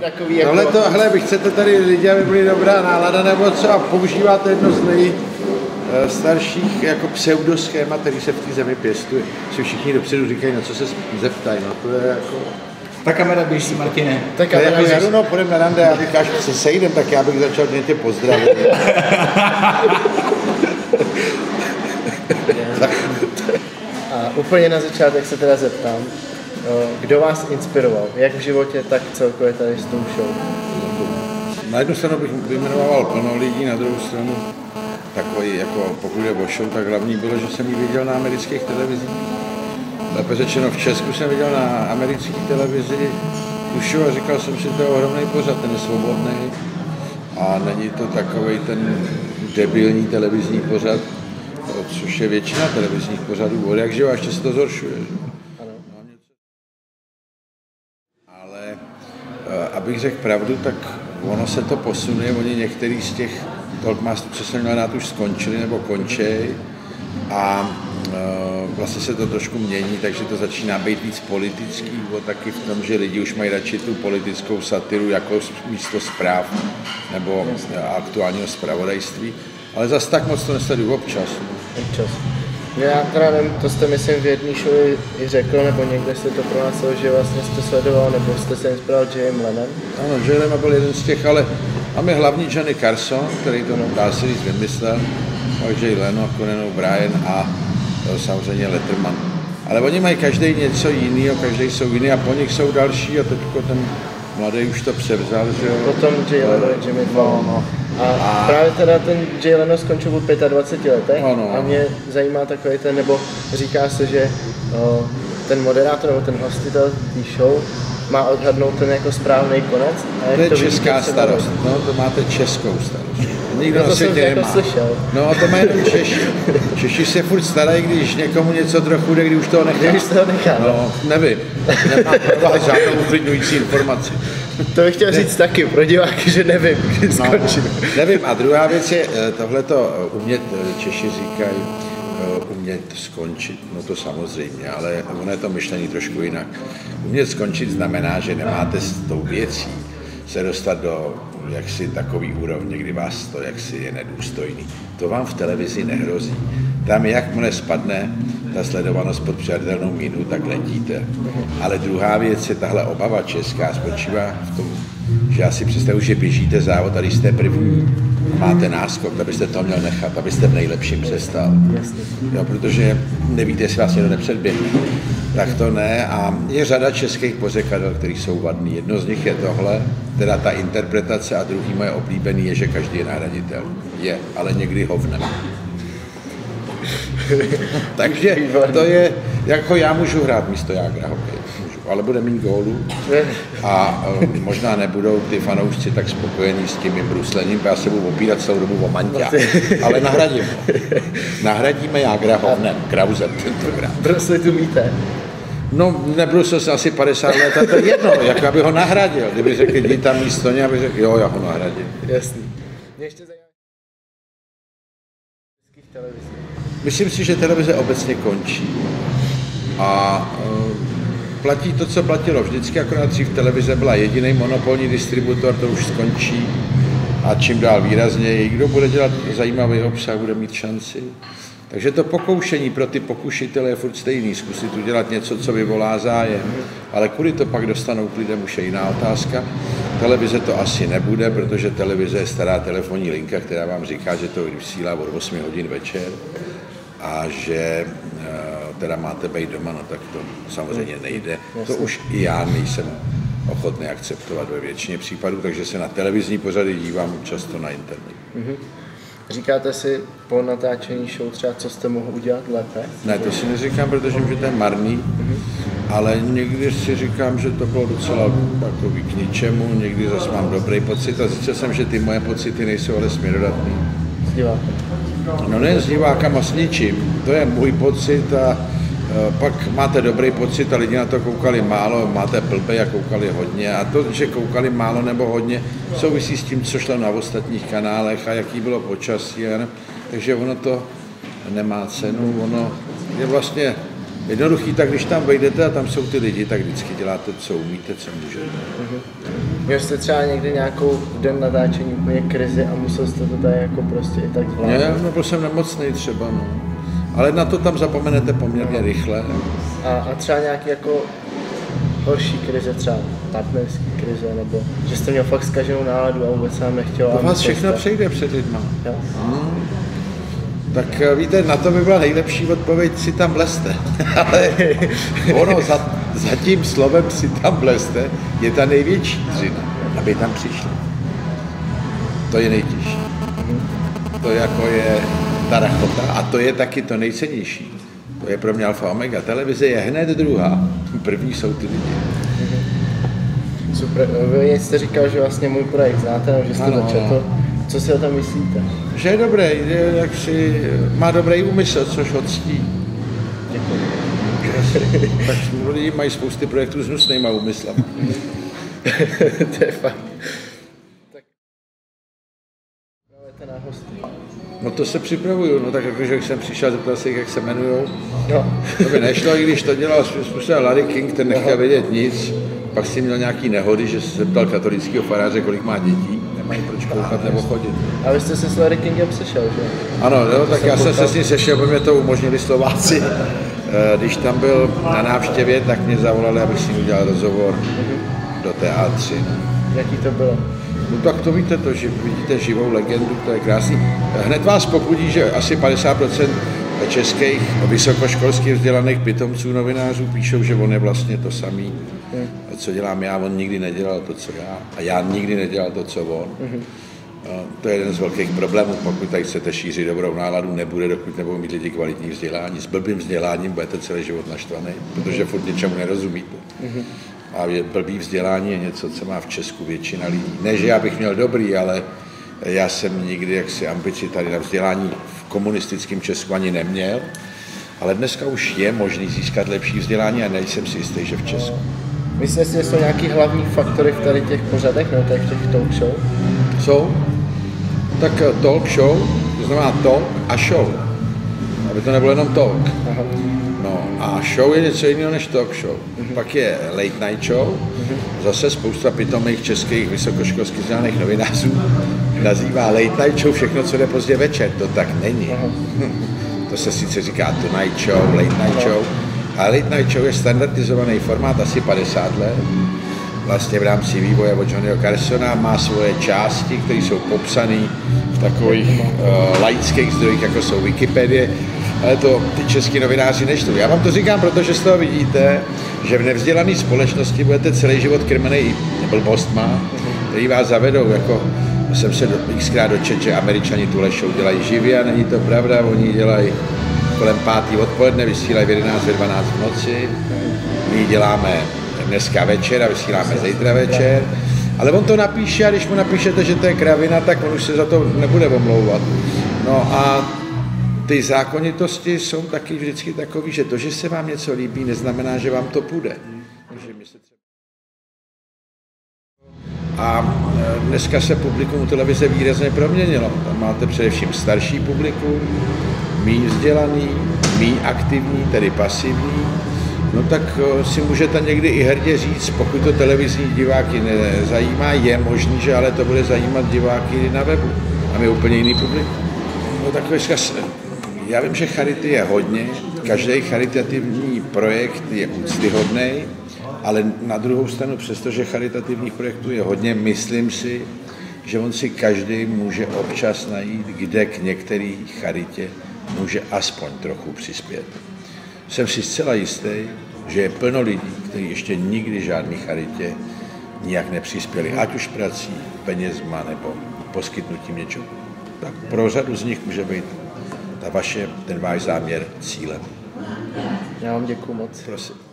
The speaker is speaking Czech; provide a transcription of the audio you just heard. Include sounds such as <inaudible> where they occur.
Takový jako... Tohle to, hele, vy chcete tady lidi, aby byli dobrá nálada, nebo co, a používáte jedno z nejstarších jako pseudoschémat, který se v té zemi pěstuje. Si všichni dopředu říkají, na co se zeptají, no to je jako... Ta kamera běží, Martine. Je kamera jako běží. Jaruno, půjdeme na rande, a říkáš, se sejdem, tak já bych začal mě tě pozdravit. <laughs> A úplně na začátek se teda zeptám, kdo vás inspiroval, jak v životě, tak celkově tady s tou show. Na jednu stranu bych vyjmenoval plno lidí, na druhou stranu takový, jako pokud je o show, tak hlavní bylo, že jsem ji viděl na amerických televizích. Lépe řečeno, v Česku jsem viděl na americké televizi tu show a říkal jsem si, to je ohromný pořad, ten je svobodný a není to takový ten debilní televizní pořad, což je většina televizních pořadů, od jak živa, ještě se to zhoršuje. že? Abych řekl pravdu, tak ono se to posune, oni některý z těch Talkmasterů, co jsem měl rád, už skončili nebo končej a eh, vlastně se to trošku mění, takže to začíná být víc politický, bo taky v tom, že lidi už mají radši tu politickou satiru jako místo zpráv nebo aktuálního zpravodajství, ale zas tak moc to nesleduju občas. Občas. Já teda nevím, to jste myslím v jedné show i- řekl, nebo někde jste to prohlásil, že vlastně jste sledoval, nebo jste se inspiroval Jayem Lennon. Ano, Jay Leno byl jeden z těch, ale máme hlavní Johnny Carson, který to dá se říct vymyslel, pak Jay Leno, Conan O'Brien a e, samozřejmě Letterman. Ale oni mají každý něco jiného, každý jsou jiný a po nich jsou další a teď ten mladý už to převzal, že jo. Potom Jay Leno, Jimmy Fallon. no. A, A- právě teda ten Jay Leno skončil po 25 letech Ano. a mě zajímá takový ten, nebo říká se, že o, ten moderátor nebo ten hostitel té show má odhadnout ten jako správný konec. A jak To je vidíte česká třeba- starost, no to máte českou starost. Nikdo No to na jsem světě jako nemá. slyšel. No to mají jenom Češi. <laughs> Češi se furt starají, když někomu něco trochu jde, když už toho nechá. Když toho nechá, no. No, nevím. Nemám žádnou uklidňující informaci. To bych chtěl říct taky pro diváky, že nevím, kdy skončím. No, nevím. A druhá věc je, eh, tohleto eh, umět, eh, Češi říkají, umět skončit, no to samozřejmě, ale ono je to myšlení trošku jinak. Umět skončit znamená, že nemáte s tou věcí se dostat do jaksi takový úrovně, kdy vás to jaksi je nedůstojný. To vám v televizi nehrozí. Tam jakmile spadne ta sledovanost pod přijatelnou mínu, tak letíte. Ale druhá věc je tahle obava česká, spočívá v tom, že já si představuji, že běžíte závod a když jste první, máte náskok, tak byste to měl nechat, abyste v nejlepším přestal. Jo, protože nevíte, jestli vás někdo nepředběhne. Tak to ne. A je řada českých pořekadel, které jsou vadný. Jedno z nich je tohle, teda ta interpretace a druhý moje oblíbený je, že každý je nahraditelný. Je, ale někdy hovnem. <laughs> Takže to je, jako já můžu hrát místo Jágra hokej, můžu, ale bude mít gólů a e, možná nebudou ty fanoušci tak spokojení s tím mým bruslením, já se budu opírat celou dobu o Manťa, ale nahradím ho. Nahradíme Jágra hovnem, Krausem tentokrát. Brusli tu víte. No, nebrusil jsem asi 50 let, a to je jedno, jako aby ho nahradil. Kdyby řekl, jdi tam místo něj, aby řekl, jo, já ho nahradím. Jasný. Mě ještě českých televizí. Myslím si, že televize obecně končí. A e, platí to, co platilo vždycky, akorát dřív televize byla jediný monopolní distributor, to už skončí. A čím dál výrazněji, kdo bude dělat zajímavý obsah, bude mít šanci. Takže to pokoušení pro ty pokušitele je furt stejný, zkusit udělat něco, co vyvolá zájem. Ale kudy to pak dostanou k lidem, už je jiná otázka. Televize to asi nebude, protože televize je stará telefonní linka, která vám říká, že to vysílá od 8 hodin večer a že eh, teda máte být doma, no tak to samozřejmě nejde. To už i já nejsem ochotný akceptovat ve většině případů, takže se na televizní pořady dívám často na internet. Říkáte si po natáčení show třeba, co jste mohl udělat lépe? Ne, to si neříkám, protože vím, že to je marný, ale někdy si říkám, že to bylo docela takový k ničemu, někdy zase mám dobrý pocit a zjistil jsem, že ty moje pocity nejsou ale směrodatný. S divákem. No ne s divákama, s ničím. To je můj pocit a e, pak máte dobrý pocit a lidi na to koukali málo, máte blbej a koukali hodně. A to, že koukali málo nebo hodně, souvisí s tím, co šlo na ostatních kanálech a jaký bylo počasí. Takže ono to nemá cenu, ono je vlastně jednoduchý, tak když tam vejdete a tam jsou ty lidi, tak vždycky děláte, co umíte, co můžete. Měl jste třeba někdy nějakou den natáčení úplně krizi a musel jste to tady jako prostě i tak zvládnout? Ne, no byl jsem nemocný třeba, no. Ale na to tam zapomenete poměrně rychle. A, a třeba nějaký jako horší krize, třeba partnerský krize, nebo že jste měl fakt zkaženou náladu a vůbec vám nechtěl. To vás všechno jste- přejde před lidma. Jo. Tak eh, víte, na to by byla nejlepší odpověď, si tam bleste. <laughs> Ale <laughs> ono za, za tím slovem si tam bleste je ta největší dřina, aby tam přišli. To je nejtěžší. To jako je ta rachota a to je taky to nejcennější. To je pro mě alfa omega. Televize je hned druhá. První jsou ty lidi. Super. Vy jste říkal, že vlastně můj projekt znáte, že jste Ano, to četl. Co si o tom myslíte? Že je dobrý, jak si, má dobrý úmysl, což ho ctí. Tak lidi mají spousty projektů s hnusnýma úmyslama. <laughs> to je fakt. Tak. No to se připravuju, no tak jakože když jsem přišel, zeptal se jich, jak se jmenujou. No. To by nešlo, i když to dělal způsobem Larry King, ten nechtěl vědět nic. Pak si měl nějaký nehody, že se zeptal katolického faráře, kolik má dětí. Nemají proč koukat nebo chodit. A vy jste se s Larry Kingem sešel, že? Ano, no, tak jsem já jsem se s ním sešel, aby mě to umožnili Slováci. Eh, Když tam byl na návštěvě, tak mě zavolali, abych si udělal rozhovor do teátři. Jaký to bylo? No tak to víte to, že vidíte živou legendu, to je krásný. Hned vás pokudí, že asi 50% českých vysokoškolských vzdělaných pitomců novinářů píšou, že on je vlastně to samý, co dělám já, on nikdy nedělal to, co já, a já nikdy nedělal to, co on. To je jeden z velkých problémů, pokud tady chcete šířit dobrou náladu, nebude, dokud nebudou mít lidi kvalitní vzdělání. S blbým vzděláním budete celý život naštvaný, protože furt něčemu nerozumíte. A je blbý vzdělání je něco, co má v Česku většina lidí. Ne, že já bych měl dobrý, ale já jsem nikdy jaksi ambici tady na vzdělání v komunistickém Česku ani neměl. Ale dneska už je možný získat lepší vzdělání a nejsem si jistý, že v Česku. Myslíte si, že jsou nějaký hlavní faktory v tady těch pořadech, tady v těch talk show? Jsou? Tak eh, talk show, to znamená talk a show. Aby to nebylo jenom talk. Aha. No a show je něco jiného než talk show. Pak je late night show, zase spousta pitomých českých vysokoškolských vzdělaných novinářů nazývá late night show všechno, co jde pozdě večer. To tak není. <laughs> To se sice říká tonight show, late night show, ale late night show je standardizovaný formát asi 50 let. Vlastně v rámci vývoje od Johnnyho Carsona má svoje části, které jsou popsané v takových uh, laických zdrojích, jako jsou Wikipedie, ale to ty český novináři nečtou. Já vám to říkám, protože z toho vidíte, že v nevzdělané společnosti budete celý život krmený blbostma, který vás zavedou, jako jsem se do, xkrát dočetl, že američani tuhle show dělají živě a není to pravda, oni dělají kolem pátý odpoledne, vysílají v 11 ve 12 v noci, my děláme dneska večer a vysíláme zítra večer, ale on to napíše a když mu napíšete, že to je kravina, tak on už se za to nebude omlouvat. No a ty zákonitosti jsou taky vždycky takový, že to, že se vám něco líbí, neznamená, že vám to půjde. A e, dneska se publikum televize výrazně proměnilo. Tam máte především starší publikum, mý vzdělaný, mý aktivní, tedy pasivní. No tak e, si můžete někdy i hrdě říct, pokud to televizní diváky nezajímá, je možný, že ale to bude zajímat diváky na webu. Tam je úplně jiný publikum. No tak já vím, že charity je hodně, každý charitativní projekt je úctyhodný, ale na druhou stranu, přestože charitativních projektů je hodně, myslím si, že on si každý může občas najít, kde k některé charitě může aspoň trochu přispět. Jsem si zcela jistý, že je plno lidí, kteří ještě nikdy žádný charitě nijak nepřispěli, ať už prací, penězma nebo poskytnutím něčeho. Tak pro řadu z nich může být ta vaše, ten váš záměr cílem. Já vám děkuji moc. Prosím.